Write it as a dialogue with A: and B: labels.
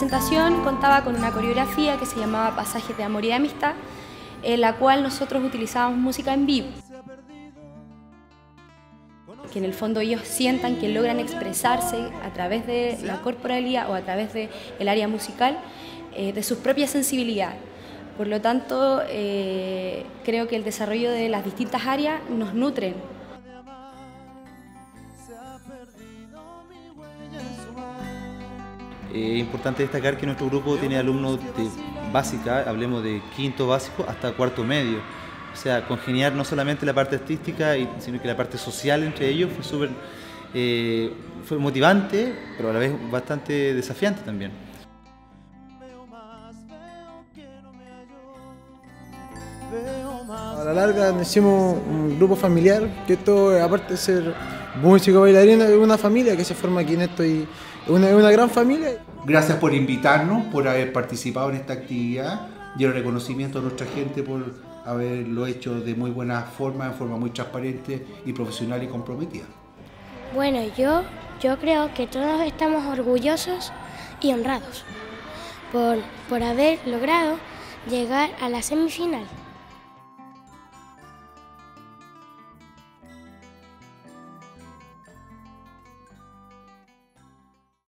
A: presentación contaba con una coreografía que se llamaba Pasajes de Amor y de Amistad, en la cual nosotros utilizábamos música en vivo. Que en el fondo ellos sientan que logran expresarse a través de la corporalidad o a través del área musical eh, de sus propias sensibilidades. Por lo tanto, eh, creo que el desarrollo de las distintas áreas nos nutren
B: Es importante destacar que nuestro grupo tiene alumnos de básica, hablemos de quinto básico hasta cuarto medio. O sea, congeniar no solamente la parte artística, sino que la parte social entre ellos fue súper eh, fue motivante, pero a la vez bastante desafiante también.
C: A la larga hicimos un grupo familiar, que esto aparte de ser músico bailarín es una familia que se forma aquí en esto y es una, una gran familia.
D: Gracias por invitarnos, por haber participado en esta actividad y el reconocimiento a nuestra gente por haberlo hecho de muy buena forma, de forma muy transparente y profesional y comprometida.
E: Bueno, yo, yo creo que todos estamos orgullosos y honrados por, por haber logrado llegar a la semifinal.